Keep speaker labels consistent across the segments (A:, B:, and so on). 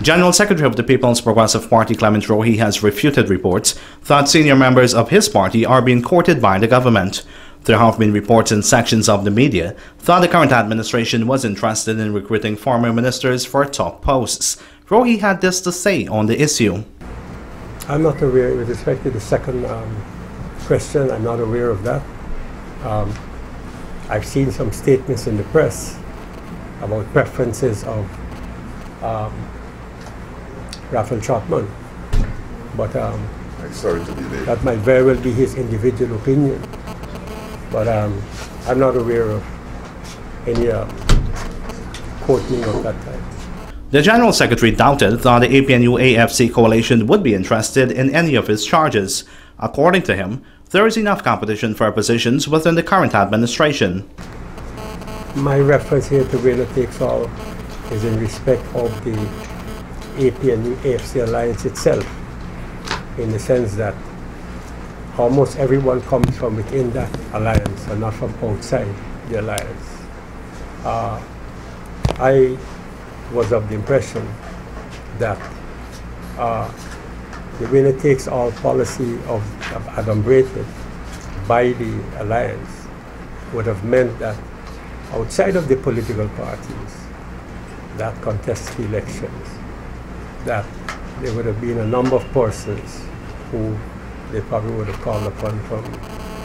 A: General Secretary of the People's Progressive Party Clement Rohee has refuted reports that senior members of his party are being courted by the government. There have been reports in sections of the media that the current administration was interested in recruiting former ministers for top posts. Rohee had this to say on the issue.
B: I'm not aware, with respect to the second um, question, I'm not aware of that. Um, I've seen some statements in the press about preferences of um, Raphael Trotman, but um,
C: sorry to be late.
B: that might very well be his individual opinion. But um, I'm not aware of any um, courting of that type.
A: The General Secretary doubted that the APNU AFC coalition would be interested in any of his charges. According to him, there is enough competition for positions within the current administration.
B: My reference here to winner takes all is in respect of the APNU AFC alliance itself, in the sense that almost everyone comes from within that alliance and not from outside the alliance. Uh, I was of the impression that uh, the winner takes all policy of, of Braithwaite by the alliance would have meant that outside of the political parties that contest the elections, that there would have been a number of persons who they probably would have called upon from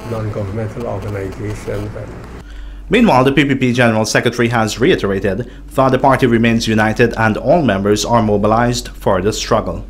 B: non-governmental organizations
A: Meanwhile, the PPP General Secretary has reiterated that the party remains united and all members are mobilized for the struggle.